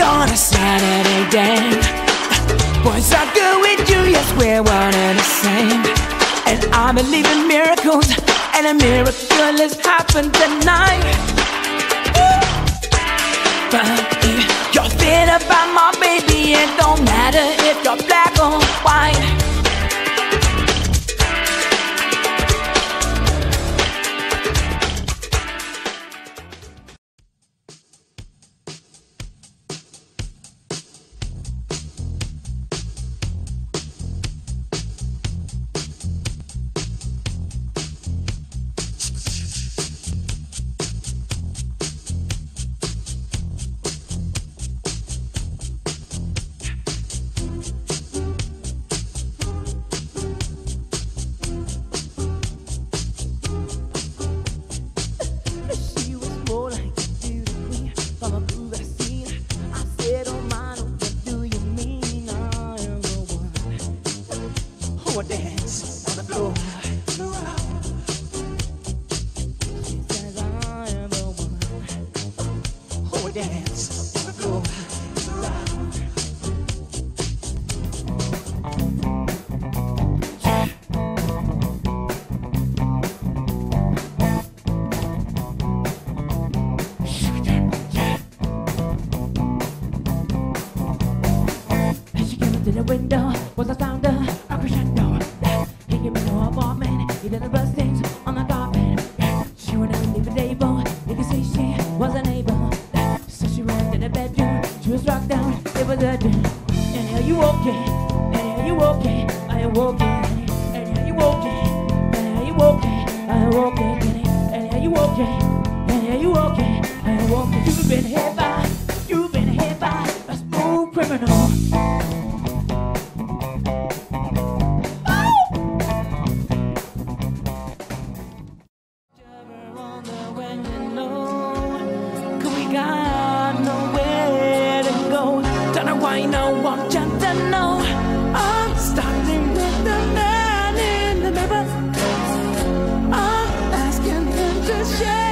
on a Saturday day. Boys are good with you, yes, we're one and the same. And I believe in miracles, and a miracle has happened tonight. But if you're thin about my baby, it don't matter if you're black or white. Dance on the floor. Who dance on the floor. The window, was the sound of a crescendo. Rocked down. And are you okay? And are you okay? Are you okay? And are you okay? And are you okay? Are okay? And are you okay? And are you okay? Okay? You've been hit by, you've been hit by a smooth criminal. I know I'm jumping know I'm starting with the man in the mirror. I'm asking him to share.